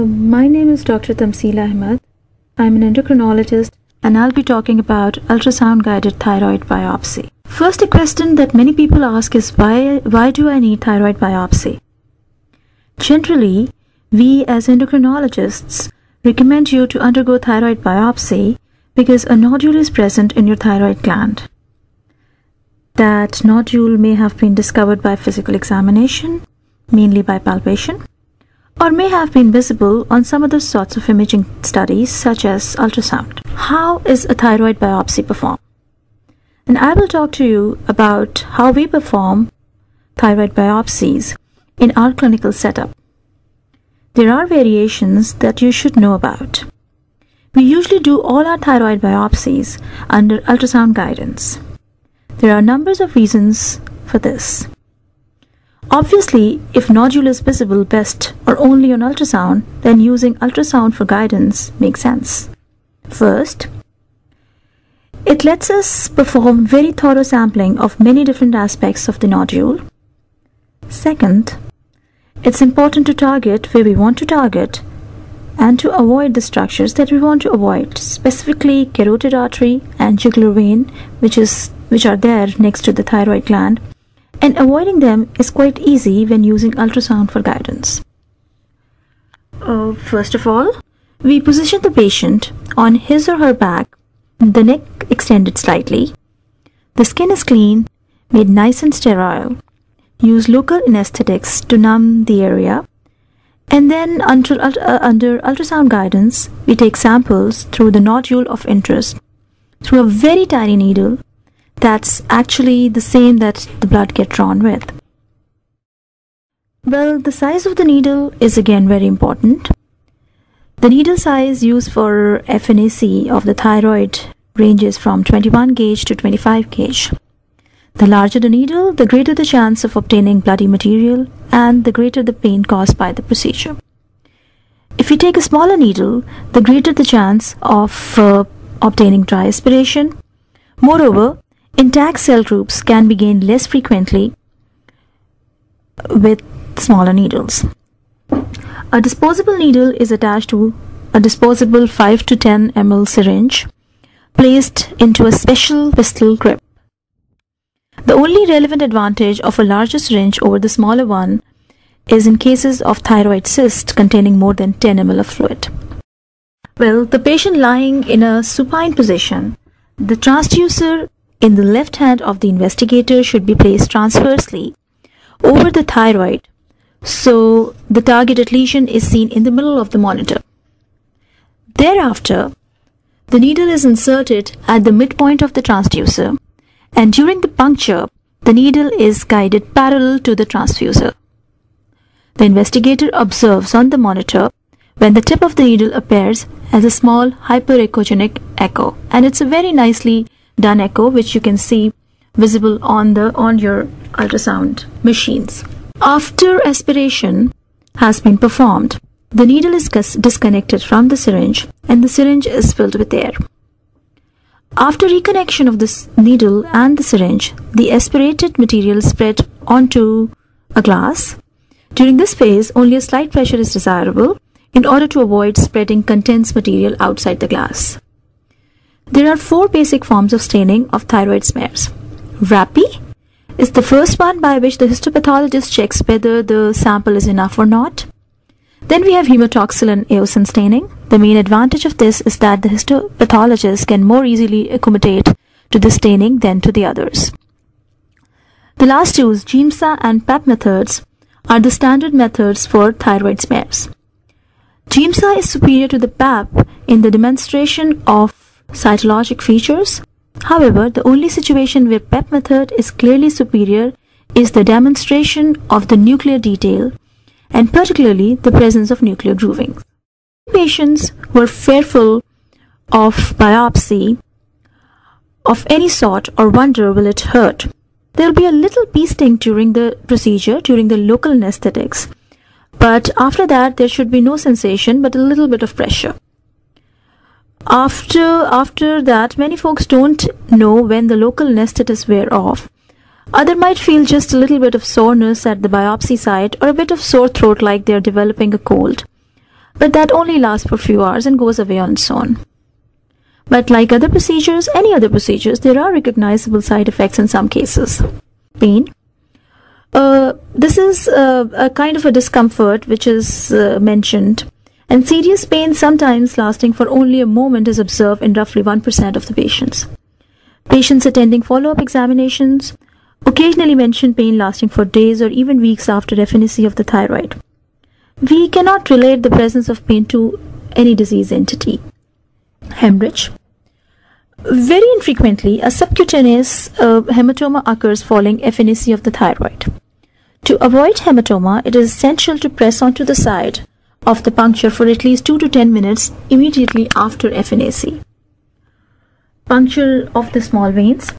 My name is Dr. Tamseela Ahmed. I'm an endocrinologist and I'll be talking about ultrasound guided thyroid biopsy. First, a question that many people ask is why, why do I need thyroid biopsy? Generally, we as endocrinologists recommend you to undergo thyroid biopsy because a nodule is present in your thyroid gland. That nodule may have been discovered by physical examination, mainly by palpation, or may have been visible on some other sorts of imaging studies such as ultrasound. How is a thyroid biopsy performed? And I will talk to you about how we perform thyroid biopsies in our clinical setup. There are variations that you should know about. We usually do all our thyroid biopsies under ultrasound guidance. There are numbers of reasons for this. Obviously, if nodule is visible best or only on ultrasound, then using ultrasound for guidance makes sense. First, it lets us perform very thorough sampling of many different aspects of the nodule. Second, it's important to target where we want to target and to avoid the structures that we want to avoid, specifically carotid artery and jugular vein, which is which are there next to the thyroid gland, and avoiding them is quite easy when using ultrasound for guidance. Uh, first of all, we position the patient on his or her back, the neck extended slightly. The skin is clean, made nice and sterile. Use local anesthetics to numb the area. And then, under, uh, under ultrasound guidance, we take samples through the nodule of interest through a very tiny needle that's actually the same that the blood get drawn with. Well, the size of the needle is again very important. The needle size used for FNAC of the thyroid ranges from 21 gauge to 25 gauge. The larger the needle, the greater the chance of obtaining bloody material and the greater the pain caused by the procedure. If we take a smaller needle, the greater the chance of uh, obtaining dry aspiration. Moreover, intact cell groups can be gained less frequently with smaller needles. A disposable needle is attached to a disposable 5 to 10 ml syringe placed into a special pistol grip. The only relevant advantage of a larger syringe over the smaller one is in cases of thyroid cyst containing more than 10 ml of fluid. Well, the patient lying in a supine position, the transducer in the left hand of the investigator should be placed transversely over the thyroid so the targeted lesion is seen in the middle of the monitor. Thereafter, the needle is inserted at the midpoint of the transducer and during the puncture, the needle is guided parallel to the transducer. The investigator observes on the monitor when the tip of the needle appears as a small hyperechogenic echo and it's a very nicely done echo which you can see visible on the on your ultrasound machines. After aspiration has been performed, the needle is disconnected from the syringe and the syringe is filled with air. After reconnection of the needle and the syringe, the aspirated material spread onto a glass. During this phase, only a slight pressure is desirable in order to avoid spreading contents material outside the glass. There are four basic forms of staining of thyroid smears. RAPI is the first one by which the histopathologist checks whether the sample is enough or not. Then we have hematoxylin and eosin staining. The main advantage of this is that the histopathologist can more easily accommodate to the staining than to the others. The last two, Giemsa and Pap methods, are the standard methods for thyroid smears. Giemsa is superior to the Pap in the demonstration of cytologic features. However, the only situation where Pap method is clearly superior is the demonstration of the nuclear detail and particularly the presence of nuclear grooving. Patients were fearful of biopsy of any sort or wonder will it hurt. There will be a little bee sting during the procedure, during the local anesthetics, but after that there should be no sensation but a little bit of pressure after after that many folks don't know when the local anesthetics wear off other might feel just a little bit of soreness at the biopsy site or a bit of sore throat like they're developing a cold but that only lasts for a few hours and goes away on its own. But like other procedures, any other procedures, there are recognizable side effects in some cases. Pain. Uh, this is uh, a kind of a discomfort which is uh, mentioned, and serious pain, sometimes lasting for only a moment, is observed in roughly 1% of the patients. Patients attending follow up examinations occasionally mention pain lasting for days or even weeks after FNAC of the thyroid. We cannot relate the presence of pain to any disease entity. Hemorrhage. Very infrequently, a subcutaneous uh, hematoma occurs following FNAC of the thyroid. To avoid hematoma, it is essential to press onto the side of the puncture for at least 2 to 10 minutes immediately after FNAC. Puncture of the small veins.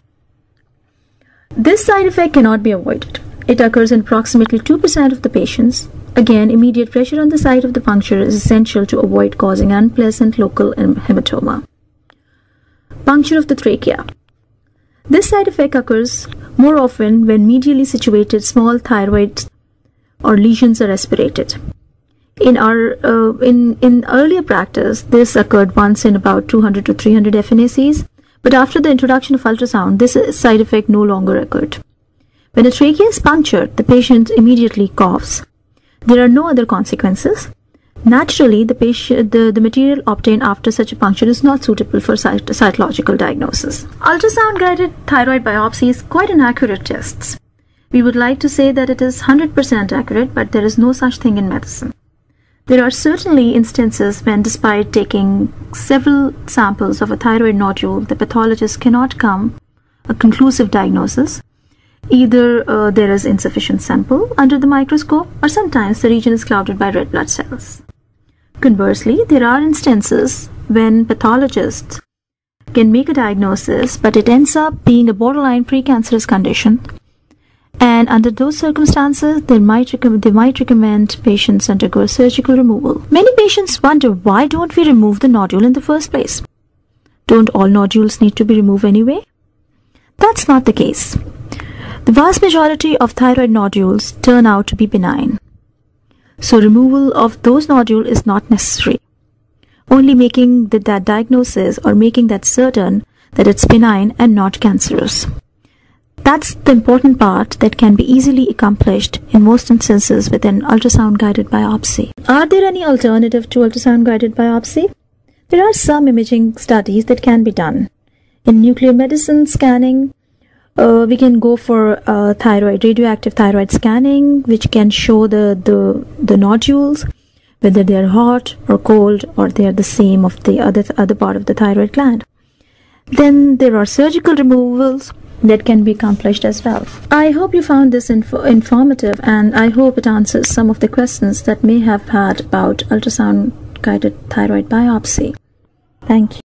This side effect cannot be avoided. It occurs in approximately 2% of the patients. Again, immediate pressure on the site of the puncture is essential to avoid causing unpleasant local hematoma. Puncture of the trachea. This side effect occurs more often when medially situated small thyroid or lesions are aspirated. In our uh, in in earlier practice, this occurred once in about 200 to 300 FNACs, but after the introduction of ultrasound, this side effect no longer occurred. When a trachea is punctured, the patient immediately coughs. There are no other consequences. Naturally, the, patient, the, the material obtained after such a puncture is not suitable for cyt cytological diagnosis. Ultrasound guided thyroid biopsy is quite an accurate test. We would like to say that it is 100% accurate, but there is no such thing in medicine. There are certainly instances when, despite taking several samples of a thyroid nodule, the pathologist cannot come a conclusive diagnosis. Either uh, there is insufficient sample under the microscope, or sometimes the region is clouded by red blood cells. Conversely, there are instances when pathologists can make a diagnosis, but it ends up being a borderline precancerous condition and under those circumstances they might, they might recommend patients undergo surgical removal. Many patients wonder why don't we remove the nodule in the first place? Don't all nodules need to be removed anyway? That's not the case. The vast majority of thyroid nodules turn out to be benign. So removal of those nodules is not necessary. Only making the, that diagnosis or making that certain that it's benign and not cancerous. That's the important part that can be easily accomplished in most instances with an ultrasound guided biopsy. Are there any alternative to ultrasound guided biopsy? There are some imaging studies that can be done. In nuclear medicine scanning, uh, we can go for uh, thyroid radioactive thyroid scanning, which can show the, the the nodules, whether they are hot or cold or they are the same of the other other part of the thyroid gland. Then there are surgical removals that can be accomplished as well. I hope you found this info informative and I hope it answers some of the questions that may have had about ultrasound guided thyroid biopsy. Thank you.